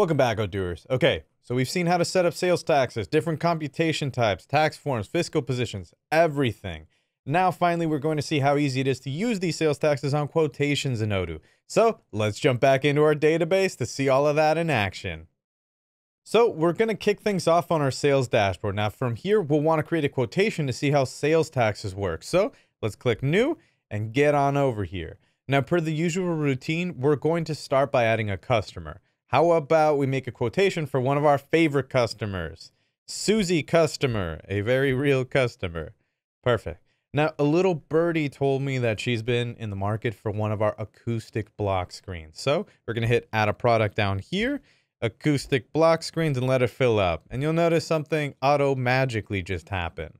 Welcome back, Odooers. Okay, so we've seen how to set up sales taxes, different computation types, tax forms, fiscal positions, everything. Now, finally, we're going to see how easy it is to use these sales taxes on quotations in Odoo. So let's jump back into our database to see all of that in action. So we're going to kick things off on our sales dashboard. Now from here, we'll want to create a quotation to see how sales taxes work. So let's click new and get on over here. Now per the usual routine, we're going to start by adding a customer. How about we make a quotation for one of our favorite customers? Susie customer, a very real customer. Perfect. Now, a little birdie told me that she's been in the market for one of our acoustic bloc screens. So we're going to hit add a product down here, acoustic bloc screens, and let it fill up. And you'll notice something auto magically just happened.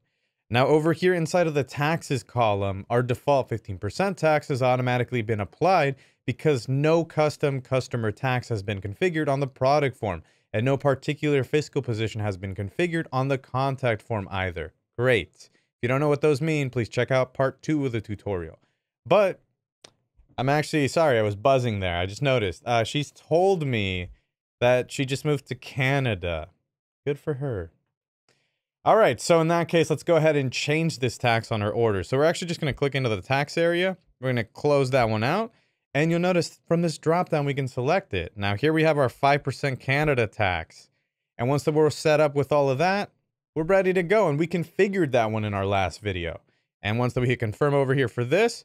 Now over here inside of the taxes column, our default 15% tax has automatically been applied because no custom customer tax has been configured on the product form and no particular fiscal position has been configured on the contact form either. Great. If you don't know what those mean, please check out part two of the tutorial. But I'm actually sorry, I was buzzing there. I just noticed. Uh, she's told me that she just moved to Canada. Good for her. All right, so in that case, let's go ahead and change this tax on our order. So we're actually just gonna click into the tax area. We're gonna close that one out. And you'll notice from this dropdown, we can select it. Now here we have our 5% Canada tax. And once that we're set up with all of that, we're ready to go. And we configured that one in our last video. And once that we hit confirm over here for this,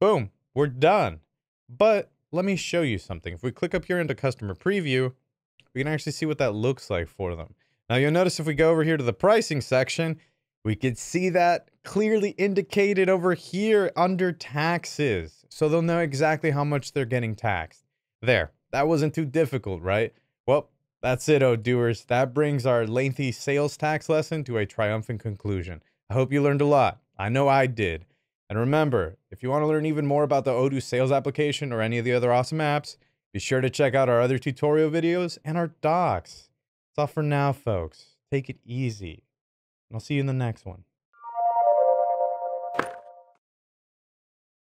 boom, we're done. But let me show you something. If we click up here into customer preview, we can actually see what that looks like for them. Now you'll notice if we go over here to the pricing section, we could see that clearly indicated over here under taxes. So they'll know exactly how much they're getting taxed. There, that wasn't too difficult, right? Well, that's it, oh, Odooers. That brings our lengthy sales tax lesson to a triumphant conclusion. I hope you learned a lot. I know I did. And remember, if you want to learn even more about the Odoo sales application or any of the other awesome apps, be sure to check out our other tutorial videos and our docs. That's all for now, folks. Take it easy. And I'll see you in the next one.